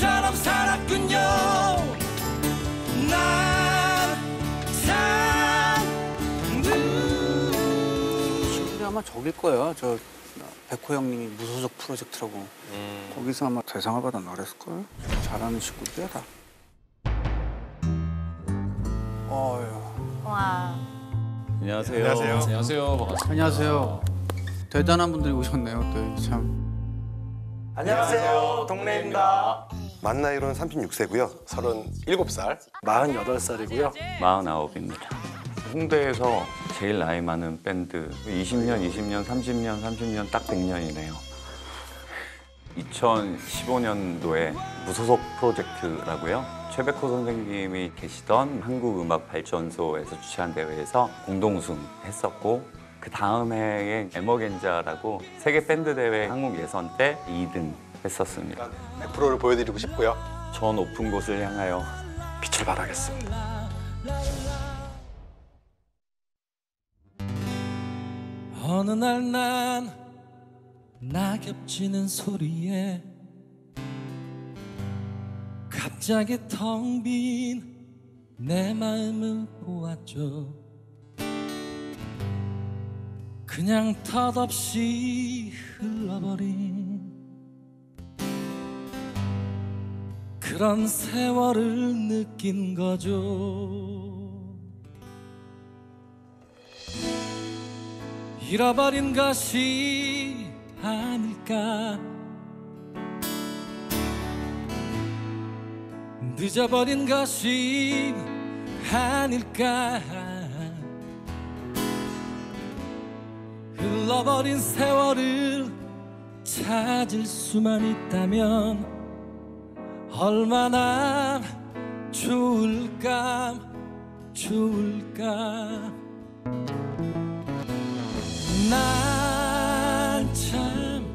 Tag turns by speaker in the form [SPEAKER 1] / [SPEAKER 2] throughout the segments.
[SPEAKER 1] 바보처럼 살았군요
[SPEAKER 2] 친구들이 아마 저길 거예요. 저 백호 형님이 무소속 프로젝트라고 거기서 아마 대상을 받아 나랬을 거예요. 잘하는 친구들이야 다. 어휴.
[SPEAKER 3] 와.
[SPEAKER 4] 안녕하세요.
[SPEAKER 5] 안녕하세요.
[SPEAKER 6] 안녕하세요. 반갑습니다.
[SPEAKER 2] 안녕하세요. 대단한 분들이 오셨네요. 또 참.
[SPEAKER 5] 안녕하세요. 동래입니다. 만 나이로는 36세고요. 37살.
[SPEAKER 7] 48살이고요.
[SPEAKER 4] 49입니다. 홍대에서 제일 나이 많은 밴드 20년, 20년, 30년, 30년 딱 100년이네요. 2015년도에 무소속 프로젝트라고요. 최백호 선생님이 계시던 한국음악발전소에서 주최한 대회에서 공동 우승했었고 그 다음 해에 에머겐자라고 세계 밴드 대회 한국 예선 때 2등 했었습니다.
[SPEAKER 5] 100%를 보여드리고 싶고요.
[SPEAKER 4] 저 높은 곳을 향하여 빛을 발하겠습니다.
[SPEAKER 1] 어느 날 난 낙엽 지는 소리에 갑자기 텅 빈 내 마음을 보았죠 그냥 덧없이 흘러버린 그런 세월을 느낀 거죠. 잃어버린 것이 아닐까. 늦어버린 것이 아닐까. 흘러버린 세월을 찾을 수만 있다면 얼마나 좋을까 좋을까. 난 참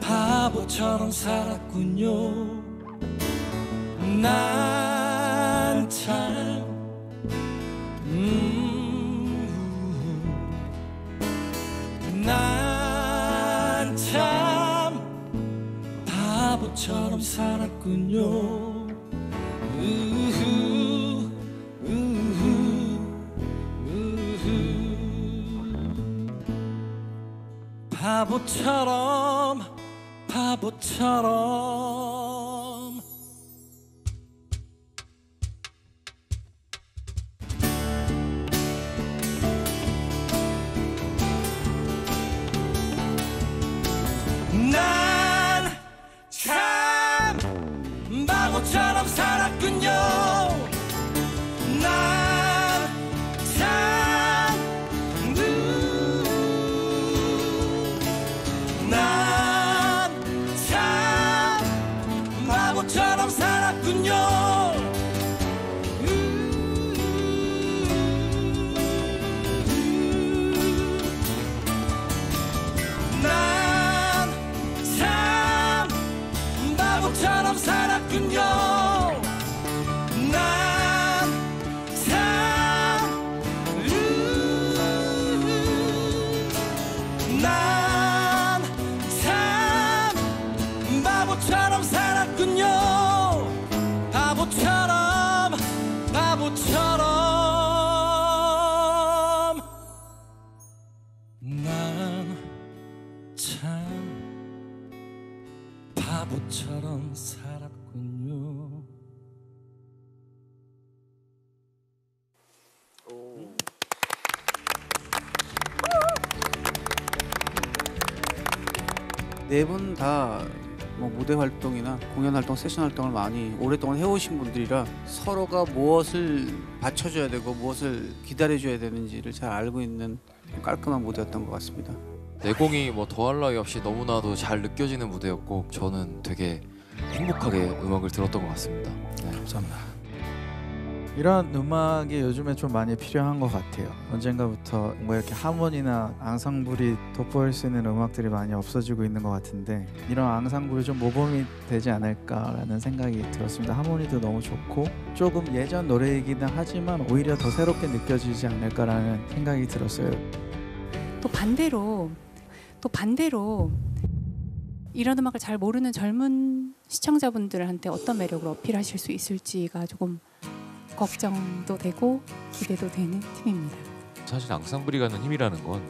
[SPEAKER 1] 바보처럼 살았군요. 난 살았군요 우후, 우후, 우후. 바보처럼 바보처럼 바보처럼 난참 바보처럼 살았군요.
[SPEAKER 2] 네 분 다 뭐 무대 활동이나 공연 활동, 세션 활동을 많이 오랫동안 해오신 분들이라 서로가 무엇을 받쳐줘야 되고 무엇을 기다려줘야 되는지를 잘 알고 있는 깔끔한 무대였던 것 같습니다.
[SPEAKER 6] 내공이 뭐 더할 나위 없이 너무나도 잘 느껴지는 무대였고 저는 되게 행복하게 음악을 들었던 것 같습니다. 네.
[SPEAKER 7] 감사합니다.
[SPEAKER 8] 이런 음악이 요즘에 좀 많이 필요한 것 같아요. 언젠가부터 뭐 이렇게 하모니나 앙상블이 돋보일 수 있는 음악들이 많이 없어지고 있는 것 같은데 이런 앙상블이 좀 모범이 되지 않을까라는 생각이 들었습니다. 하모니도 너무 좋고 조금 예전 노래이기는 하지만 오히려 더 새롭게 느껴지지 않을까라는 생각이 들었어요.
[SPEAKER 3] 또 반대로 또 반대로 이런 음악을 잘 모르는 젊은 시청자분들한테 어떤 매력을 어필하실 수 있을지가 조금 걱정도 되고 기대도 되는 팀입니다.
[SPEAKER 7] 사실 앙상블이 가는 힘이라는 건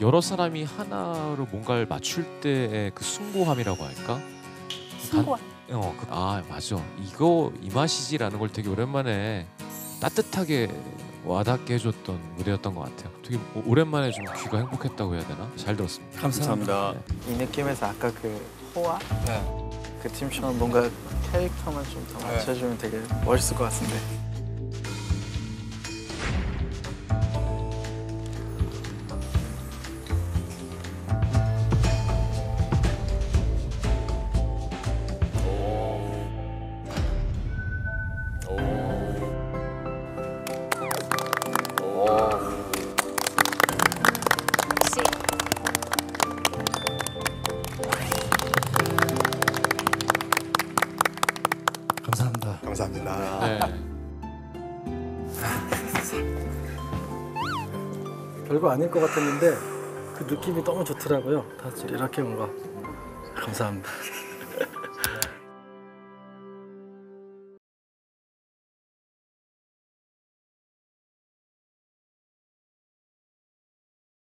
[SPEAKER 7] 여러 사람이 하나로 뭔가를 맞출 때의 그 숭고함이라고 할까?
[SPEAKER 3] 승고한
[SPEAKER 7] 어, 그, 아 맞아. 이거 이 맛이지라는 걸 되게 오랜만에 따뜻하게 와닿게 해줬던 무대였던 것 같아요. 되게 오- 오랜만에 좀 귀가 행복했다고 해야 되나? 잘 들었습니다.
[SPEAKER 2] 감사합니다.
[SPEAKER 8] 이 느낌에서 아까 그 호화
[SPEAKER 2] 네.
[SPEAKER 8] 그 팀처럼 뭔가 캐릭터만 좀더
[SPEAKER 2] 네.
[SPEAKER 8] 맞춰주면 되게 멋있을 것 같은데.
[SPEAKER 1] 감사합니다.
[SPEAKER 5] 감사합니다.
[SPEAKER 7] 네.
[SPEAKER 9] 별거 아닐 것 같았는데 그 느낌이 너무 좋더라고요. 다 이렇게 뭔가 감사합니다.